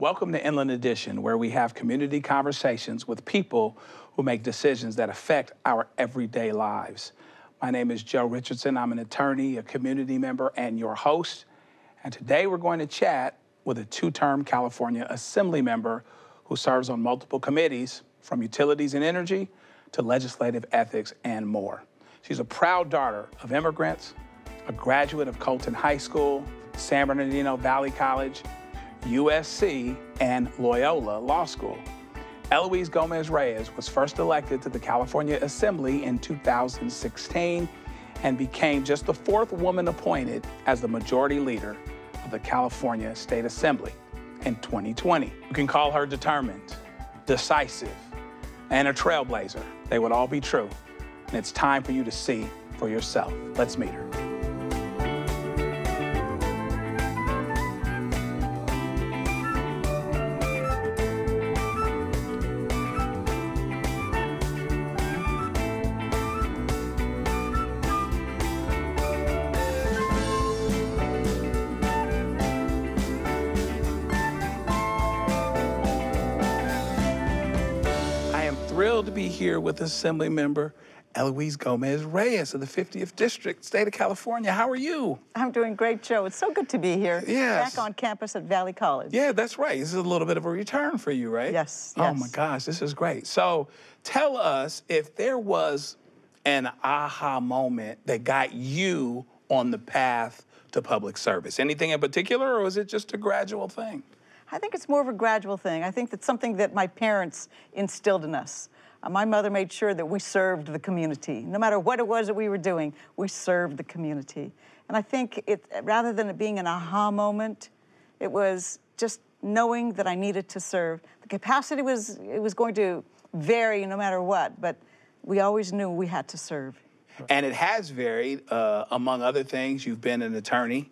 Welcome to Inland Edition, where we have community conversations with people who make decisions that affect our everyday lives. My name is Joe Richardson. I'm an attorney, a community member, and your host. And today we're going to chat with a two term California Assembly member who serves on multiple committees from utilities and energy to legislative ethics and more. She's a proud daughter of immigrants, a graduate of Colton High School, San Bernardino Valley College, USC, and Loyola Law School. Eloise Gomez Reyes was first elected to the California Assembly in 2016 and became just the fourth woman appointed as the majority leader of the California State Assembly in 2020. You can call her determined, decisive, and a trailblazer. They would all be true. And it's time for you to see for yourself. Let's meet her. Here with Assembly Member Eloise Gomez Reyes of the 50th District, state of California. How are you? I'm doing great, Joe. It's so good to be here. Yes. Back on campus at Valley College. Yeah, that's right. This is a little bit of a return for you, right? Yes. Oh yes. my gosh, this is great. So tell us if there was an aha moment that got you on the path to public service. Anything in particular, or was it just a gradual thing? I think it's more of a gradual thing. I think that's something that my parents instilled in us. My mother made sure that we served the community. No matter what it was that we were doing, we served the community. And I think it, rather than it being an aha moment, it was just knowing that I needed to serve. The capacity was, it was going to vary no matter what, but we always knew we had to serve. And it has varied, uh, among other things. You've been an attorney.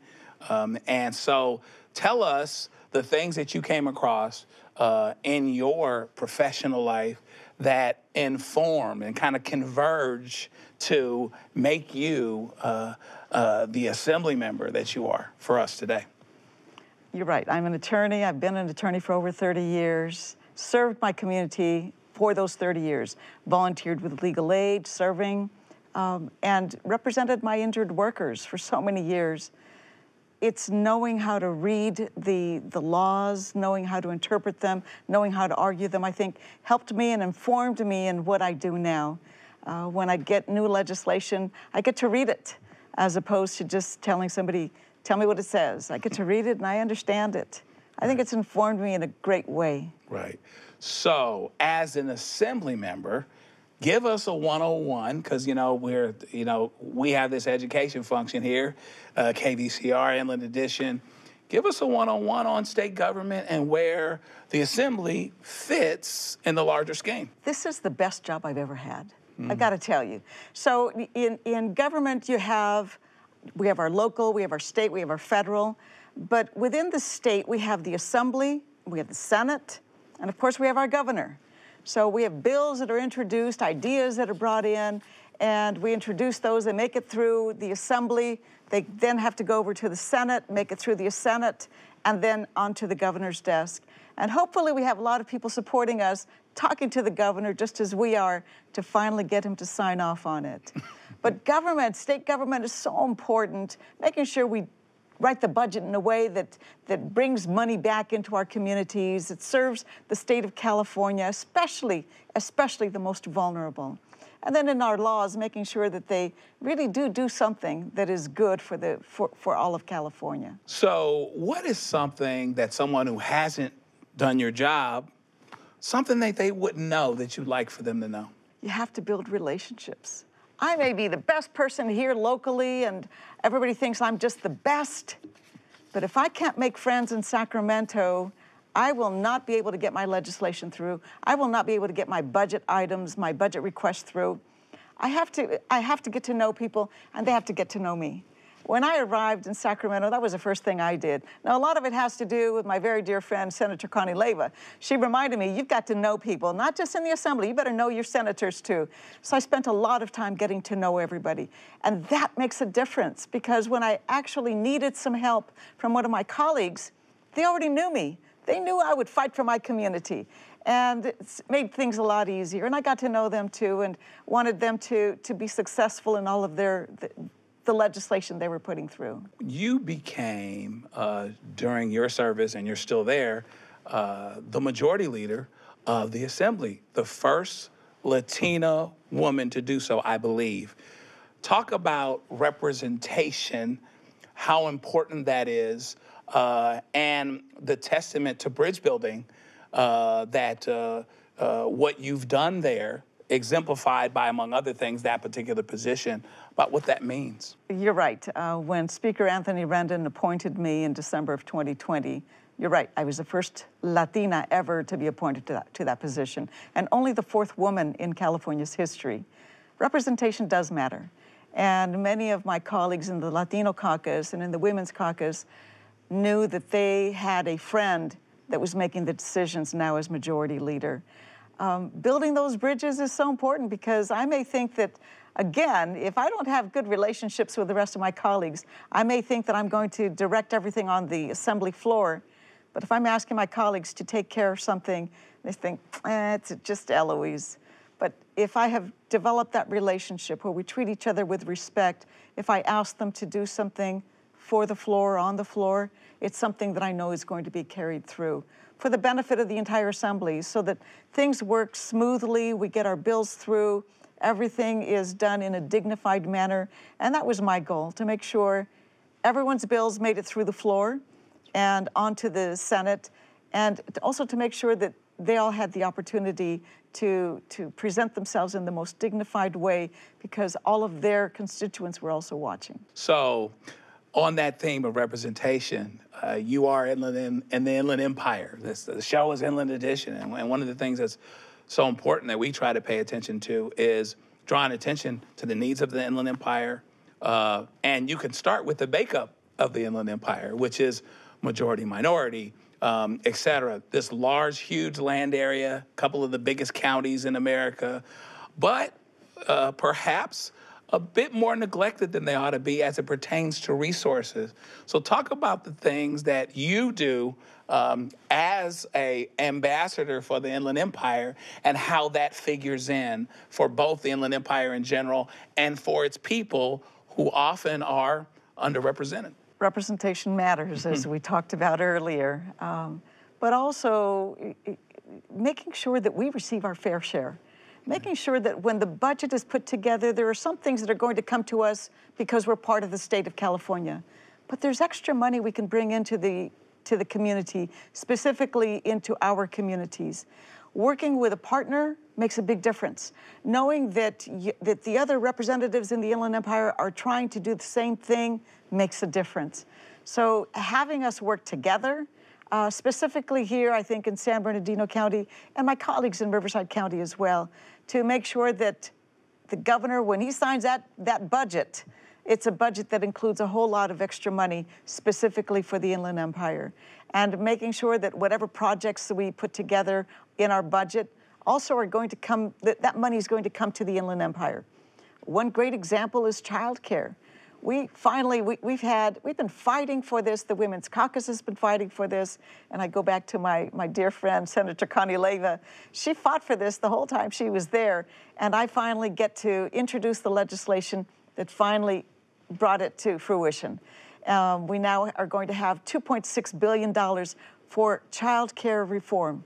Um, and so tell us the things that you came across uh, in your professional life that inform and kind of converge to make you uh, uh, the assembly member that you are for us today? You're right. I'm an attorney. I've been an attorney for over 30 years, served my community for those 30 years, volunteered with legal aid, serving, um, and represented my injured workers for so many years it's knowing how to read the, the laws, knowing how to interpret them, knowing how to argue them, I think helped me and informed me in what I do now. Uh, when I get new legislation, I get to read it as opposed to just telling somebody, tell me what it says. I get to read it and I understand it. I think it's informed me in a great way. Right. So, as an assembly member, give us a 101 because you know we're you know we have this education function here uh, kvcr inland edition. Give us a 101 on state government and where the assembly fits in the larger scheme. This is the best job i've ever had mm. i've got to tell you. So in, in government you have we have our local we have our state we have our federal. But within the state we have the assembly we have the senate and of course we have our governor so we have bills that are introduced, ideas that are brought in, and we introduce those. They make it through the assembly. They then have to go over to the Senate, make it through the Senate, and then onto the governor's desk. And hopefully, we have a lot of people supporting us, talking to the governor just as we are, to finally get him to sign off on it. but government, state government is so important, making sure we write the budget in a way that, that brings money back into our communities. It serves the state of California, especially, especially the most vulnerable. And then in our laws, making sure that they really do do something that is good for, the, for, for all of California. So, what is something that someone who hasn't done your job, something that they wouldn't know that you'd like for them to know? You have to build relationships. I may be the best person here locally and everybody thinks I'm just the best. But if I can't make friends in Sacramento, I will not be able to get my legislation through. I will not be able to get my budget items, my budget requests through. I have to, I have to get to know people and they have to get to know me. When I arrived in Sacramento, that was the first thing I did. Now, a lot of it has to do with my very dear friend, Senator Connie Leyva. She reminded me, you've got to know people, not just in the assembly, you better know your senators too. So I spent a lot of time getting to know everybody. And that makes a difference because when I actually needed some help from one of my colleagues, they already knew me. they knew I would fight for my community. And it's made things a lot easier. And I got to know them too and wanted them to, to be successful in all of their, the, legislation they were putting through. You became, uh, during your service, and you're still there, uh, the majority leader of the assembly, the first Latina woman to do so, I believe. Talk about representation, how important that is, uh, and the testament to bridge building uh, that uh, uh what you've done there, exemplified by, among other things, that particular position, about what that means. You're right. Uh, when Speaker Anthony Rendon appointed me in December of 2020, you're right. I was the first Latina ever to be appointed to that, to that position, and only the fourth woman in California's history. Representation does matter. And many of my colleagues in the Latino caucus and in the Women's caucus knew that they had a friend that was making the decisions now as majority leader. Um, building those bridges is so important because I may think that, again, if I don't have good relationships with the rest of my colleagues, I may think that I'm going to direct everything on the assembly floor but if I'm asking my colleagues to take care of something, they think, eh, it's just Eloise. But if I have developed that relationship where we treat each other with respect, if I ask them to do something for the floor, on the floor, it's something that I know is going to be carried through for the benefit of the entire assembly so that things work smoothly, we get our bills through, everything is done in a dignified manner. And that was my goal to make sure everyone's bills made it through the floor and onto the Senate, and also to make sure that they all had the opportunity to, to present themselves in the most dignified way because all of their constituents were also watching. So, on that theme of representation, uh, you are inland in, in, the Inland Empire. This, the show is Inland Edition, and, and one of the things that's so important that we try to pay attention to is drawing attention to the needs of the Inland Empire. Uh, and you can start with the makeup of the Inland Empire, which is majority minority, um, et cetera. This large, huge land area, a couple of the biggest counties in America, but uh, perhaps a bit more neglected than they ought to be as it pertains to resources. So talk about the things that you do um, as a ambassador for the Inland Empire and how that figures in for both the Inland Empire in general and for its people who often are underrepresented representation matters, as we talked about earlier, um, but also making sure that we receive our fair share. Making sure that when the budget is put together, there are some things that are going to come to us because we're part of the state of California. But there's extra money we can bring into the to the community, specifically into our communities. Working with a partner makes a big difference. Knowing that, that the other representatives in the Inland Empire are trying to do the same thing makes a difference. So having us work together, uh, specifically here, I think in San Bernardino County, and my colleagues in Riverside County as well, to make sure that the governor, when he signs that, that budget, it's a budget that includes a whole lot of extra money specifically for the Inland Empire. And making sure that whatever projects we put together in our budget also are going to come, that, that money is going to come to the Inland Empire. One great example is childcare we finally we, we've had we've been fighting for this. The women's caucus has been fighting for this. And i go back to my my dear friend senator connie leyva she fought for this the whole time she was there. And i finally get to introduce the legislation that finally brought it to fruition. Um, we now are going to have $2.6 billion for child care reform.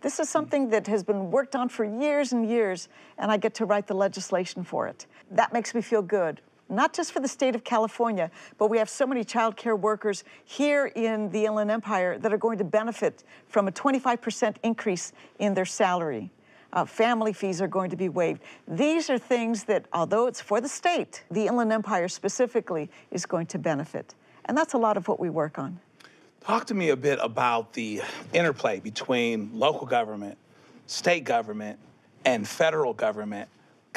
This is something that has been worked on for years and years, and I get to write the legislation for it. That makes me feel good not just for the state of California, but we have so many child care workers here in the Inland Empire that are going to benefit from a 25% increase in their salary. Uh, family fees are going to be waived. These are things that, although it's for the state, the Inland Empire specifically is going to benefit. And that's a lot of what we work on. Talk to me a bit about the interplay between local government, state government, and federal government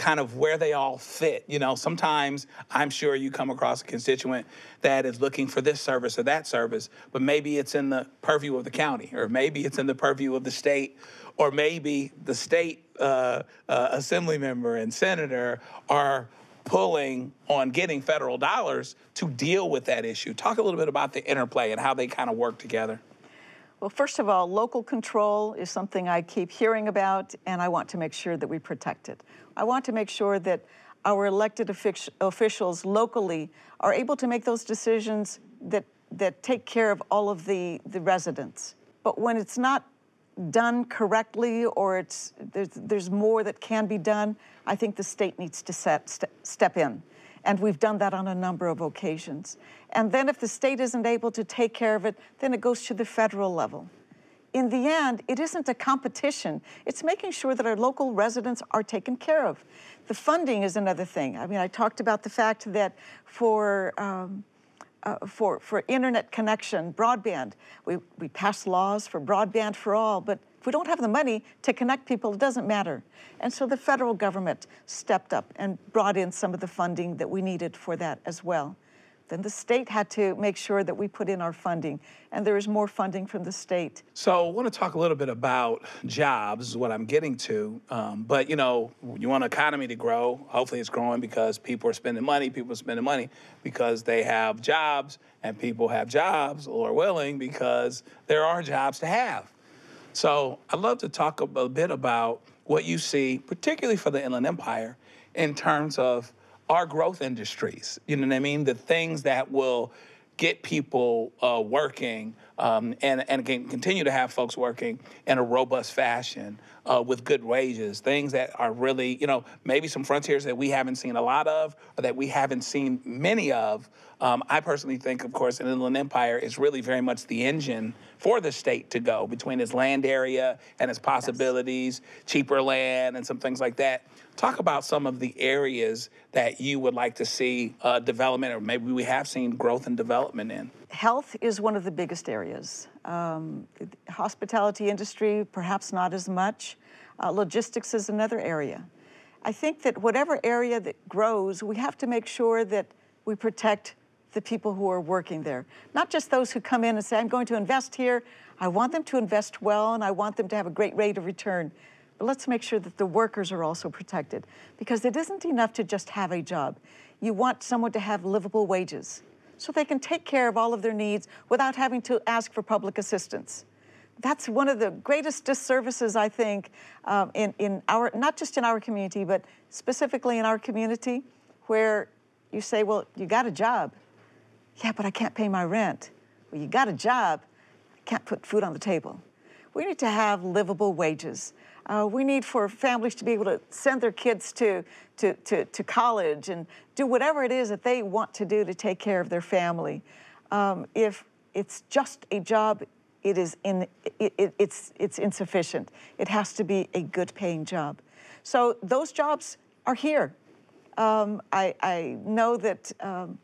kind of where they all fit. You know, sometimes I'm sure you come across a constituent that is looking for this service or that service, but maybe it's in the purview of the county, or maybe it's in the purview of the state, or maybe the state uh, uh, assembly member and senator are pulling on getting federal dollars to deal with that issue. Talk a little bit about the interplay and how they kind of work together. Well, first of all, local control is something I keep hearing about, and I want to make sure that we protect it. I want to make sure that our elected officials locally are able to make those decisions that, that take care of all of the, the residents. But when it's not done correctly or it's, there's, there's more that can be done, I think the state needs to set, st step in. And we've done that on a number of occasions. And then if the state isn't able to take care of it, then it goes to the federal level. In the end, it isn't a competition. It's making sure that our local residents are taken care of. The funding is another thing. I mean, I talked about the fact that for um, uh, for, for internet connection, broadband. We, we pass laws for broadband for all, but if we don't have the money to connect people, it doesn't matter. And so the federal government stepped up and brought in some of the funding that we needed for that as well. Then the state had to make sure that we put in our funding, and there is more funding from the state. So I want to talk a little bit about jobs, what I'm getting to. Um, but you know, you want an economy to grow. Hopefully, it's growing because people are spending money. People are spending money because they have jobs, and people have jobs or willing because there are jobs to have. So I'd love to talk a bit about what you see, particularly for the Inland Empire, in terms of our growth industries. You know what I mean? The things that will get people uh, working um, and, and can continue to have folks working in a robust fashion uh, with good wages, things that are really, you know, maybe some frontiers that we haven't seen a lot of or that we haven't seen many of. Um, I personally think, of course, an Inland Empire is really very much the engine for the state to go between its land area and its possibilities, yes. cheaper land, and some things like that. Talk about some of the areas that you would like to see uh, development, or maybe we have seen growth and development in. Health is one of the biggest areas. Um, hospitality industry, perhaps not as much. Uh, logistics is another area. I think that whatever area that grows, we have to make sure that we protect the people who are working there. Not just those who come in and say, I'm going to invest here. I want them to invest well and I want them to have a great rate of return. But let's make sure that the workers are also protected because it isn't enough to just have a job. You want someone to have livable wages so they can take care of all of their needs without having to ask for public assistance. That's one of the greatest disservices, I think, um, in, in our, not just in our community, but specifically in our community, where you say, well, you got a job. Yeah, but I can't pay my rent. Well, you got a job. Can't put food on the table. We need to have livable wages. Uh, we need for families to be able to send their kids to, to, to, to, college and do whatever it is that they want to do to take care of their family. Um, if it's just a job, it is in, it, it, it's, it's insufficient. It has to be a good paying job. So those jobs are here. Um, I, I, know that um,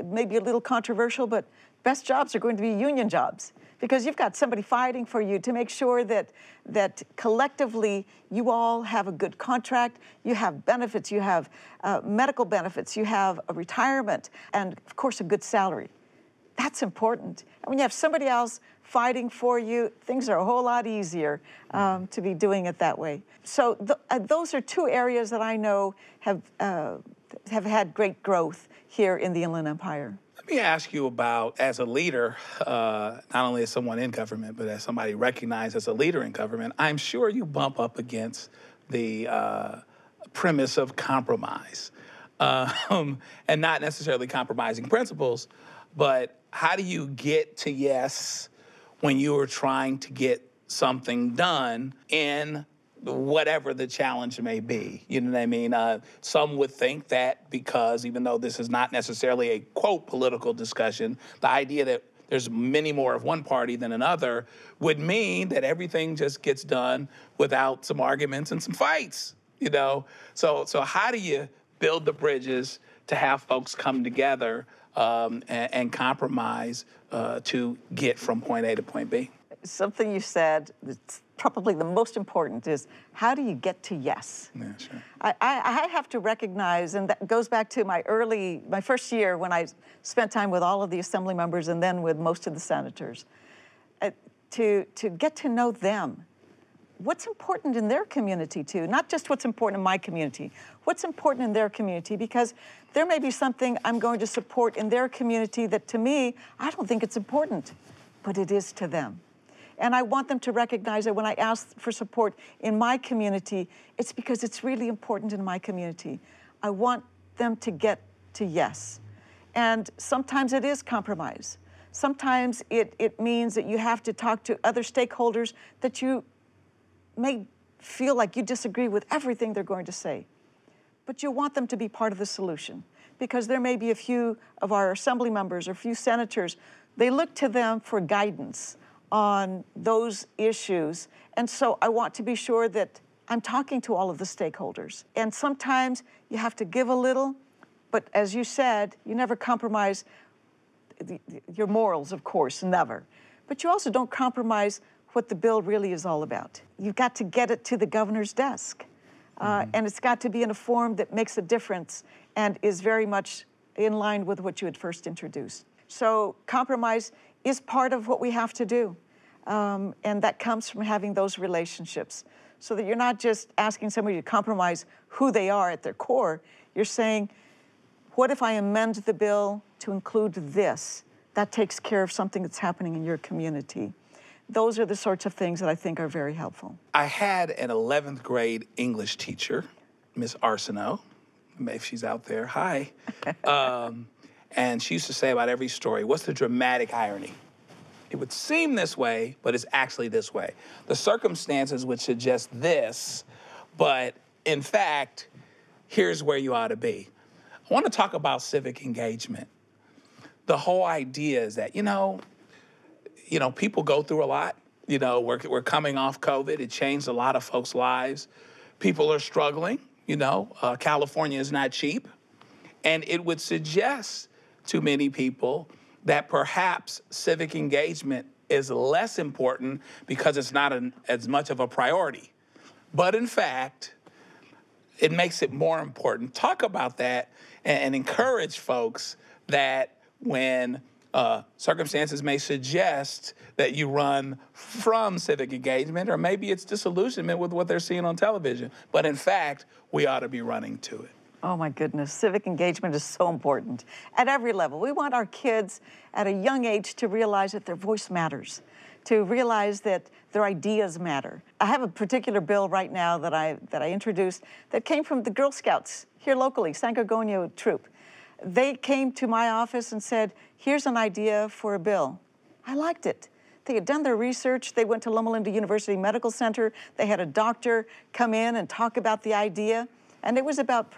it may be a little controversial, but best jobs are going to be union jobs because you've got somebody fighting for you to make sure that that collectively you all have a good contract, you have benefits, you have uh, medical benefits, you have a retirement, and of course a good salary. That's important. And when you have somebody else fighting for you, things are a whole lot easier um, to be doing it that way. So th uh, those are two areas that I know have uh, have had great growth here in the Inland Empire. Let me ask you about, as a leader, uh, not only as someone in government, but as somebody recognized as a leader in government, I'm sure you bump up against the uh, premise of compromise. Um, and not necessarily compromising principles, but how do you get to yes when you are trying to get something done in whatever the challenge may be. You know what I mean? Uh, some would think that because even though this is not necessarily a quote political discussion, the idea that there's many more of one party than another would mean that everything just gets done without some arguments and some fights. You know, so so how do you build the bridges to have folks come together um, and, and, compromise uh, to get from point A to point B? Something you said that's probably the most important is how do you get to yes? Yeah, sure. I, I, have to recognize, and that goes back to my early, my first year when I spent time with all of the assembly members and then with most of the senators, uh, to, to get to know them. What's important in their community too, not just what's important in my community, what's important in their community because there may be something I'm going to support in their community that to me, I don't think it's important, but it is to them. And I want them to recognize that when I ask for support in my community, it's because it's really important in my community. I want them to get to yes. And sometimes it is compromise. Sometimes it, it means that you have to talk to other stakeholders that you may feel like you disagree with everything they're going to say. But you want them to be part of the solution because there may be a few of our assembly members or a few senators, they look to them for guidance on those issues. And so I want to be sure that I'm talking to all of the stakeholders. And sometimes you have to give a little, but as you said, you never compromise the, your morals, of course, never. But you also don't compromise what the bill really is all about. You've got to get it to the governor's desk. Uh, mm-hmm. And it's got to be in a form that makes a difference and is very much in line with what you had first introduced. So, compromise is part of what we have to do. Um, and that comes from having those relationships so that you're not just asking somebody to compromise who they are at their core. You're saying, what if I amend the bill to include this? That takes care of something that's happening in your community. Those are the sorts of things that I think are very helpful. I had an 11th grade English teacher, Miss Arsenault. If she's out there, hi. um, and she used to say about every story, what's the dramatic irony? It would seem this way, but it's actually this way. The circumstances would suggest this, but in fact, here's where you ought to be. I want to talk about civic engagement. The whole idea is that, you know, you know, people go through a lot. You know, we're, we're coming off COVID. It changed a lot of folks' lives. People are struggling. You know, uh, California is not cheap. And it would suggest to many people that perhaps civic engagement is less important because it's not an, as much of a priority. But in fact, it makes it more important. Talk about that and, and encourage folks that when uh, circumstances may suggest that you run from civic engagement, or maybe it's disillusionment with what they're seeing on television. But in fact, we ought to be running to it. Oh my goodness, civic engagement is so important at every level. We want our kids at a young age to realize that their voice matters, to realize that their ideas matter. I have a particular bill right now that I that I introduced that came from the Girl Scouts here locally, San Gorgonio troop. They came to my office and said, "Here's an idea for a bill." I liked it. They had done their research. They went to Loma Linda University Medical Center. They had a doctor come in and talk about the idea. And it was about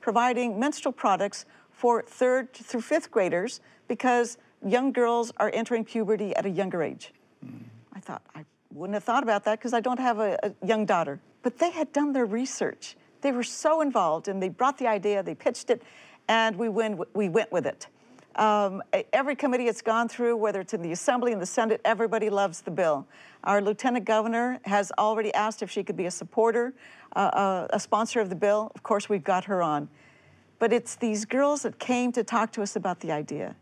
providing menstrual products for third through fifth graders because young girls are entering puberty at a younger age. Mm. I thought, I wouldn't have thought about that because I don't have a, a young daughter. But they had done their research. They were so involved and they brought the idea, they pitched it, and we, win, we went with it. Um, every committee it's gone through, whether it's in the Assembly and the Senate, everybody loves the bill. Our Lieutenant Governor has already asked if she could be a supporter, uh, uh, a sponsor of the bill. Of course, we've got her on. But it's these girls that came to talk to us about the idea.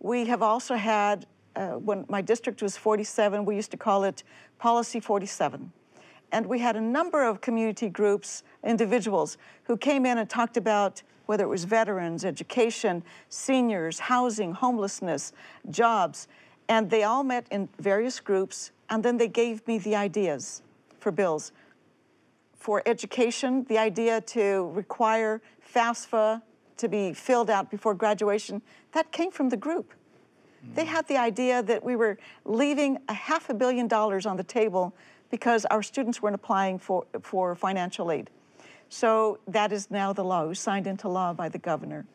We have also had, uh, when my district was 47, we used to call it Policy 47. And we had a number of community groups, individuals, who came in and talked about whether it was veterans, education, seniors, housing, homelessness, jobs. And they all met in various groups, and then they gave me the ideas for bills. For education, the idea to require FAFSA to be filled out before graduation, that came from the group. Mm. They had the idea that we were leaving a half a billion dollars on the table because our students weren't applying for, for financial aid. So that is now the law, it was signed into law by the governor.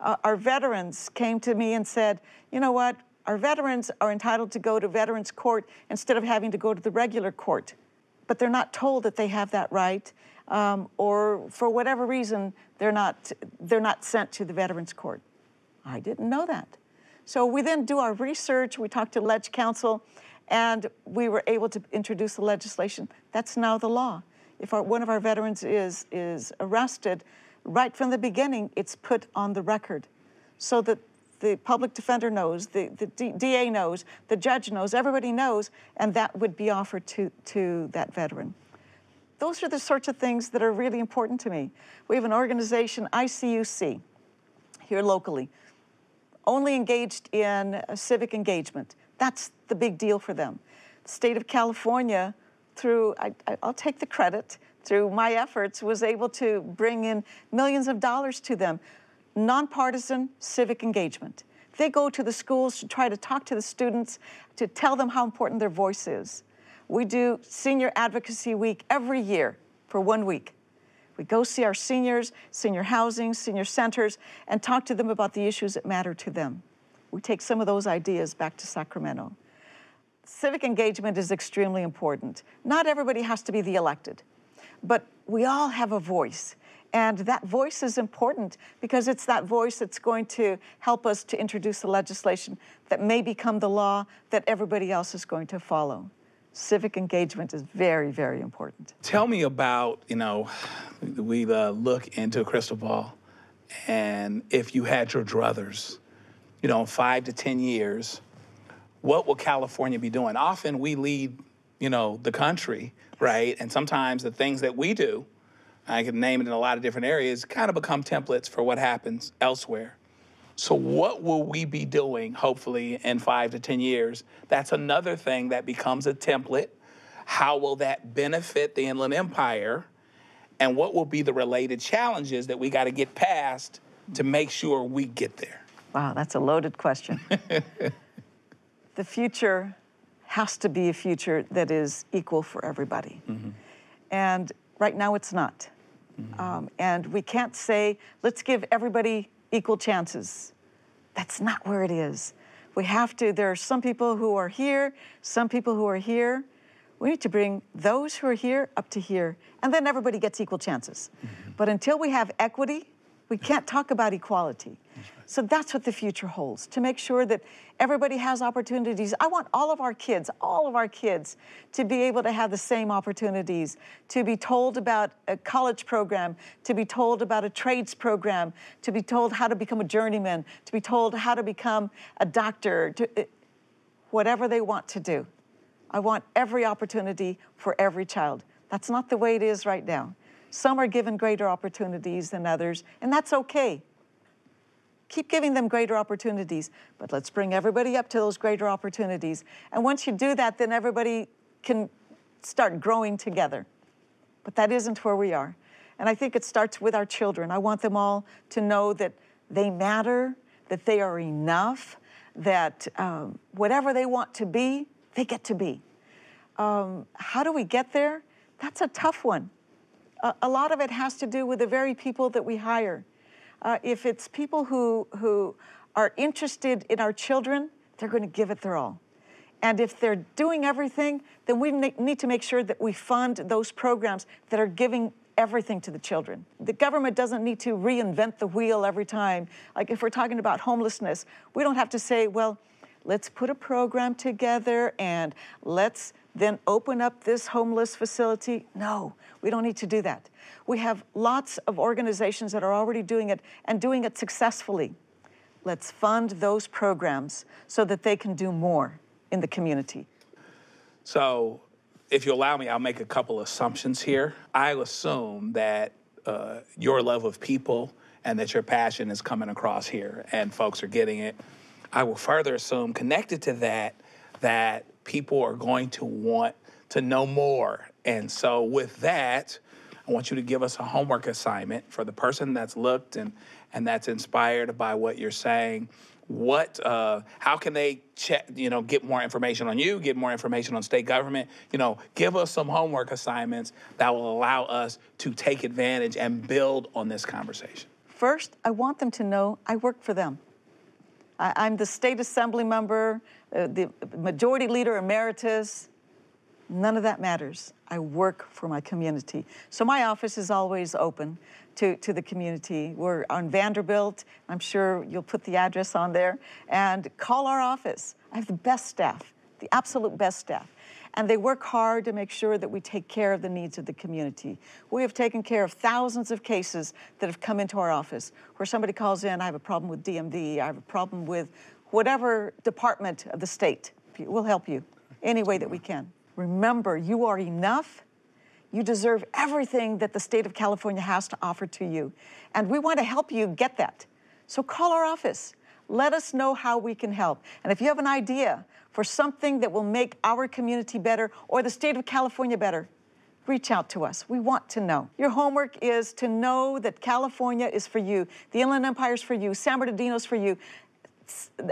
Uh, our veterans came to me and said, you know what, our veterans are entitled to go to veterans court instead of having to go to the regular court. But they're not told that they have that right, um, or for whatever reason, they're not, they're not sent to the veterans court. I didn't know that. So we then do our research, we talk to Leg Counsel, and we were able to introduce the legislation. That's now the law if our, one of our veterans is, is arrested, right from the beginning, it's put on the record so that the public defender knows, the, the D, DA knows, the judge knows, everybody knows, and that would be offered to, to that veteran. Those are the sorts of things that are really important to me. We have an organization, ICUC, here locally, only engaged in civic engagement. That's the big deal for them. the state of California, through, I, will take the credit, through my efforts, was able to bring in millions of dollars to them. Nonpartisan civic engagement. They go to the schools to try to talk to the students, to tell them how important their voice is. We do Senior Advocacy Week every year for one week. We go see our seniors, senior housing, senior centers, and talk to them about the issues that matter to them. We take some of those ideas back to Sacramento. Civic engagement is extremely important. Not everybody has to be the elected, but we all have a voice. And that voice is important because it's that voice that's going to help us to introduce the legislation that may become the law that everybody else is going to follow. Civic engagement is very, very important. Tell me about, you know, we uh, look into a crystal ball, and if you had your druthers, you know, five to 10 years, what will California be doing? Often we lead, you know, the country, right? And sometimes the things that we do, I can name it in a lot of different areas, kind of become templates for what happens elsewhere. So, what will we be doing, hopefully, in five to 10 years? That's another thing that becomes a template. How will that benefit the Inland Empire? And what will be the related challenges that we got to get past to make sure we get there? Wow, that's a loaded question. the future has to be a future that is equal for everybody. Mm-hmm. And right now it's not. Mm-hmm. Um, and we can't say, let's give everybody equal chances. That's not where it is. We have to, there are some people who are here, some people who are here. We need to bring those who are here up to here, and then everybody gets equal chances. Mm-hmm. But until we have equity, we can't talk about equality. So that's what the future holds to make sure that everybody has opportunities. I want all of our kids, all of our kids, to be able to have the same opportunities, to be told about a college program, to be told about a trades program, to be told how to become a journeyman, to be told how to become a doctor, to, eh, whatever they want to do. I want every opportunity for every child. That's not the way it is right now. Some are given greater opportunities than others, and that's okay. Keep giving them greater opportunities, but let's bring everybody up to those greater opportunities. And once you do that, then everybody can start growing together. But that isn't where we are. And I think it starts with our children. I want them all to know that they matter, that they are enough, that um, whatever they want to be, they get to be. Um, how do we get there? That's a tough one. A, a lot of it has to do with the very people that we hire. Uh, if it's people who, who are interested in our children, they're going to give it their all. And if they're doing everything, then we need to make sure that we fund those programs that are giving everything to the children. The government doesn't need to reinvent the wheel every time. Like if we're talking about homelessness, we don't have to say, well, let's put a program together and let's then open up this homeless facility. No, we don't need to do that. We have lots of organizations that are already doing it and doing it successfully. Let's fund those programs so that they can do more in the community. So, if you allow me, I'll make a couple assumptions here. I'll assume that uh, your love of people and that your passion is coming across here and folks are getting it. I will further assume, connected to that, that people are going to want to know more. And so, with that, I want you to give us a homework assignment for the person that's looked and, and that's inspired by what you're saying. What, uh, how can they check, you know, get more information on you, get more information on state government? You know, give us some homework assignments that will allow us to take advantage and build on this conversation. First, I want them to know I work for them. I, am the state assembly member, uh, the majority leader emeritus. None of that matters. I work for my community. So my office is always open to, to the community. We're on Vanderbilt. I'm sure you'll put the address on there. And call our office. I have the best staff, the absolute best staff. And they work hard to make sure that we take care of the needs of the community. We have taken care of thousands of cases that have come into our office where somebody calls in, I have a problem with DMV, I have a problem with whatever department of the state. We'll help you any way that we can. Remember, you are enough. You deserve everything that the state of California has to offer to you. And we want to help you get that. So call our office. Let us know how we can help. And if you have an idea for something that will make our community better or the state of California better, reach out to us. We want to know. Your homework is to know that California is for you, the Inland Empire is for you, San Bernardino is for you,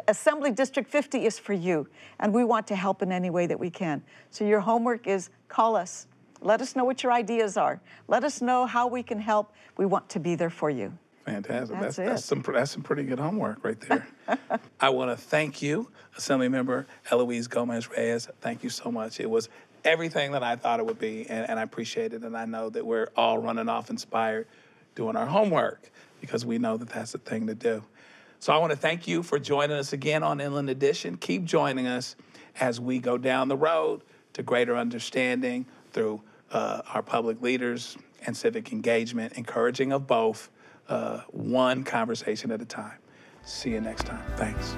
Assembly District 50 is for you, and we want to help in any way that we can. So your homework is call us. Let us know what your ideas are. Let us know how we can help. We want to be there for you. Fantastic. That's That's, that's, some that's some pretty good homework right there. I want to thank you, Assemblymember Eloise Gomez Reyes. Thank you so much. It was everything that I thought it would be, and, and I appreciate it. And I know that we're all running off inspired, doing our homework because we know that that's the thing to do. So I want to thank you for joining us again on Inland Edition. Keep joining us as we go down the road to greater understanding through uh, our public leaders and civic engagement, encouraging of both, uh, one conversation at a time. See you next time. Thanks.